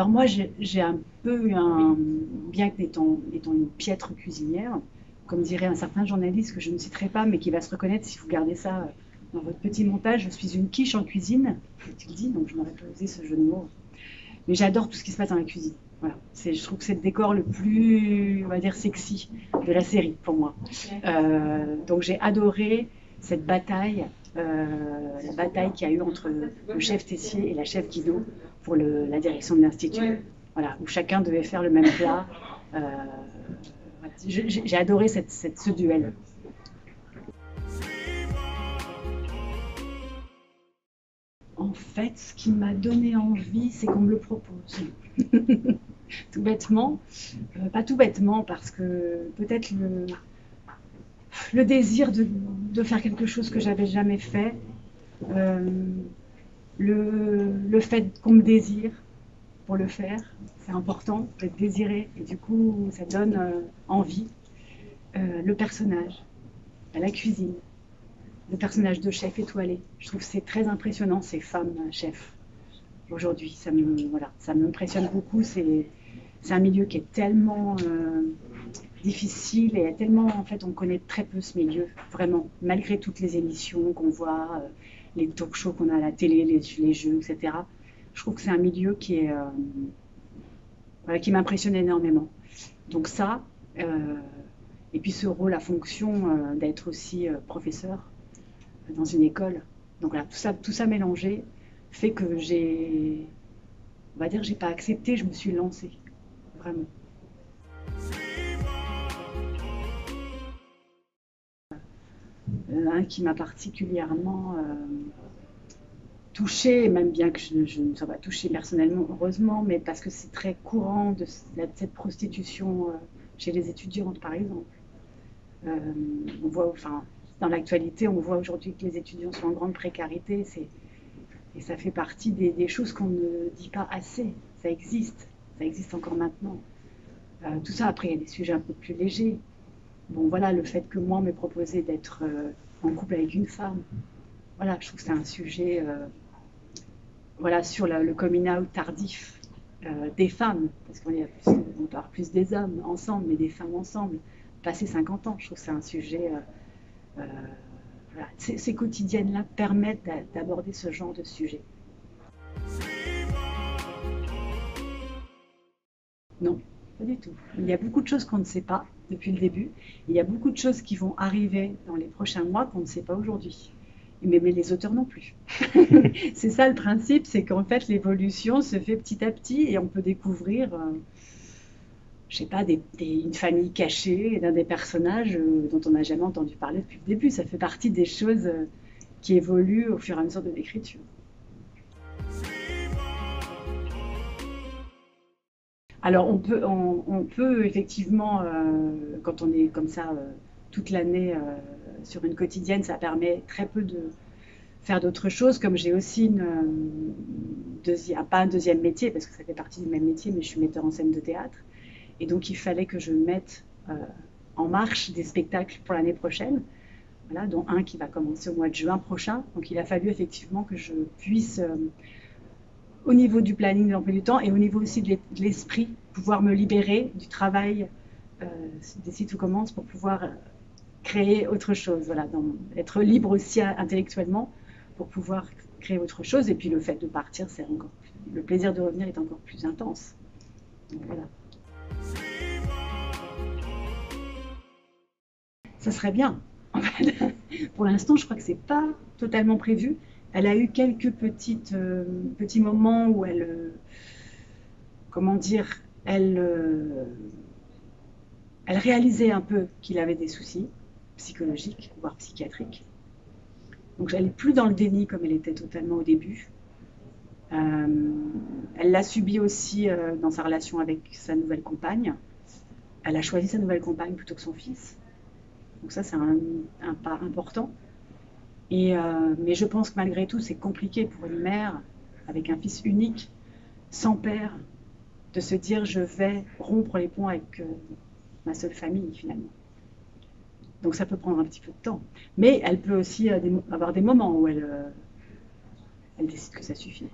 Alors moi, j'ai un peu un, bien qu'étant étant une piètre cuisinière, comme dirait un certain journaliste que je ne citerai pas, mais qui va se reconnaître si vous gardez ça dans votre petit montage, je suis une quiche en cuisine, le dis, donc je n'aurais pas osé ce jeu de mots. Mais j'adore tout ce qui se passe dans la cuisine. Voilà. Je trouve que c'est le décor le plus, on va dire, sexy de la série pour moi. Euh, donc j'ai adoré cette bataille, euh, la bataille qu'il y a eu entre le chef Tessier et la chef Guido pour le, la direction de l'Institut. Voilà, où chacun devait faire le même plat. Euh, voilà. J'ai adoré cette, cette, ce duel. En fait, ce qui m'a donné envie, c'est qu'on me le propose. tout bêtement. Euh, pas tout bêtement, parce que peut-être le, le désir de, de, faire quelque chose que j'avais jamais fait, euh, le, fait qu'on me désire pour le faire, c'est important d'être désiré, et du coup, ça donne euh, envie. le personnage, la cuisine, le personnage de chef étoilé. Je trouve c'est très impressionnant ces femmes chefs aujourd'hui. Ça m'impressionne beaucoup. C'est un milieu qui est tellement euh, difficile et tellement en fait on connaît très peu ce milieu vraiment malgré toutes les émissions qu'on voit, euh, les talk shows qu'on a à la télé, les, jeux, etc. Je trouve que c'est un milieu qui est euh, voilà, qui m'impressionne énormément. Donc ça. et puis ce rôle, la fonction d'être aussi professeur dans une école. Donc là, tout ça, tout ça mélangé fait que j'ai, on va dire, j'ai pas accepté, je me suis lancée, vraiment. Un qui m'a particulièrement euh, touchée, même bien que je, ne sois pas touchée personnellement, heureusement, mais parce que c'est très courant de, cette prostitution euh, chez les étudiantes, par exemple. on voit, enfin, dans l'actualité, on voit aujourd'hui que les étudiants sont en grande précarité. Et ça fait partie des, choses qu'on ne dit pas assez. Ça existe. Ça existe encore maintenant. Euh, tout ça, après, il y a des sujets un peu plus légers. Bon, voilà, le fait que moi, on m'ait proposé d'être euh, en couple avec une femme. Voilà, je trouve que c'est un sujet euh, voilà, sur le coming out tardif des femmes. Parce qu'on on parle plus des hommes ensemble, mais des femmes ensemble. Passer 50 ans, je trouve que c'est un sujet euh, ces, quotidiennes-là permettent d'aborder ce genre de sujet. Non, pas du tout. Il y a beaucoup de choses qu'on ne sait pas depuis le début. Il y a beaucoup de choses qui vont arriver dans les prochains mois qu'on ne sait pas aujourd'hui. Mais, les auteurs non plus. c'est ça le principe, c'est qu'en fait l'évolution se fait petit à petit et on peut découvrir euh, je sais pas, des, une famille cachée d'un des personnages euh, dont on n'a jamais entendu parler depuis le début. Ça fait partie des choses euh, qui évoluent au fur et à mesure de l'écriture. Alors on peut, on, peut effectivement, euh, quand on est comme ça toute l'année sur une quotidienne, ça permet très peu de faire d'autres choses. Comme j'ai aussi deuxième, pas un deuxième métier parce que ça fait partie du même métier, mais je suis metteur en scène de théâtre. Et donc, il fallait que je mette euh, en marche des spectacles pour l'année prochaine, voilà, dont un qui va commencer au mois de juin prochain. Donc, il a fallu effectivement que je puisse, euh, au niveau du planning de l'emploi du temps et au niveau aussi de l'esprit, pouvoir me libérer du travail euh, des sites où commence pour pouvoir créer autre chose. Voilà, être libre aussi intellectuellement pour pouvoir créer autre chose. Et puis, le fait de partir, c'est encore le plaisir de revenir est encore plus intense. voilà. Ça serait bien. Pour l'instant, je crois que c'est pas totalement prévu. Elle a eu quelques euh, petits moments où elle, euh, comment dire, elle, euh, elle réalisait un peu qu'il avait des soucis psychologiques, voire psychiatriques. Donc elle n'est plus dans le déni comme elle était totalement au début. Elle l'a subi aussi dans sa relation avec sa nouvelle compagne. Elle a choisi sa nouvelle compagne plutôt que son fils. Donc ça, c'est un, pas important. Euh, mais je pense que malgré tout, c'est compliqué pour une mère avec un fils unique, sans père, de se dire je vais rompre les ponts avec ma seule famille finalement. Donc ça peut prendre un petit peu de temps. Mais elle peut aussi avoir des moments où elle, décide que ça suffit.